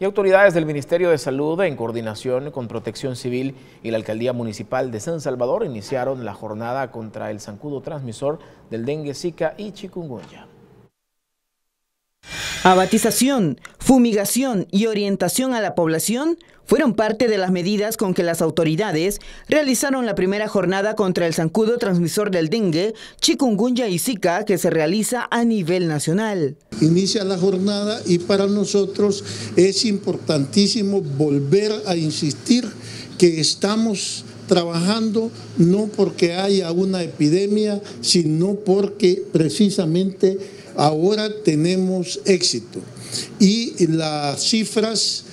Y autoridades del Ministerio de Salud, en coordinación con Protección Civil y la Alcaldía Municipal de San Salvador, iniciaron la jornada contra el zancudo transmisor del dengue, zika y chikungunya. Abatización, fumigación y orientación a la población fueron parte de las medidas con que las autoridades realizaron la primera jornada contra el zancudo transmisor del dengue, chikungunya y zika que se realiza a nivel nacional. Inicia la jornada y para nosotros es importantísimo volver a insistir que estamos trabajando no porque haya una epidemia, sino porque precisamente ahora tenemos éxito. Y las cifras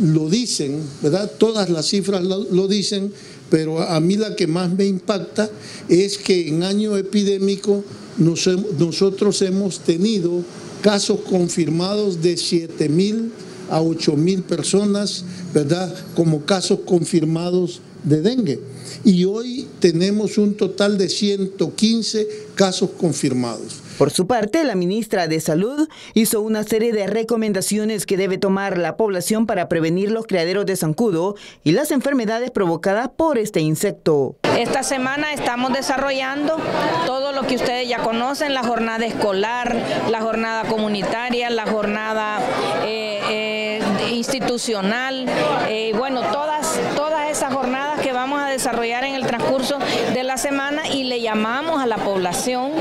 lo dicen, ¿verdad? Todas las cifras lo, dicen, pero a mí la que más me impacta es que en año epidémico nosotros hemos tenido casos confirmados de 7 mil a 8 mil personas, ¿verdad? Como casos confirmados de dengue. Y hoy tenemos un total de 115 casos confirmados. Por su parte, la ministra de Salud hizo una serie de recomendaciones que debe tomar la población para prevenir los criaderos de zancudo y las enfermedades provocadas por este insecto. Esta semana estamos desarrollando todo lo que ustedes ya conocen, la jornada escolar, la jornada comunitaria, la jornada institucional, eh, bueno, todas, todas esas jornadas que vamos a desarrollar en el transcurso de la semana y le llamamos a la población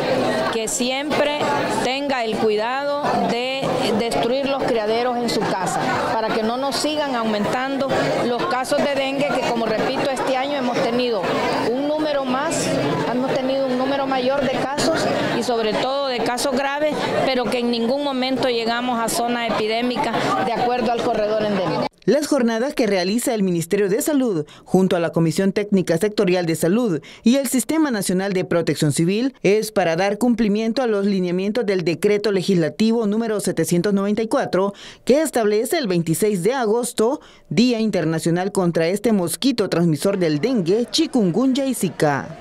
que siempre tenga el cuidado de destruir los criaderos en su casa para que no nos sigan aumentando los casos de dengue que como repito este año hemos tenido un número más, hemos tenido un número mayor de casos y sobre todo de casos graves, pero que en ningún momento llegamos a zona epidémica de acuerdo al corredor endémico. Las jornadas que realiza el Ministerio de Salud junto a la Comisión Técnica Sectorial de Salud y el Sistema Nacional de Protección Civil es para dar cumplimiento a los lineamientos del Decreto Legislativo número 794 que establece el 26 de agosto Día Internacional contra este mosquito transmisor del dengue, chikungunya y zika.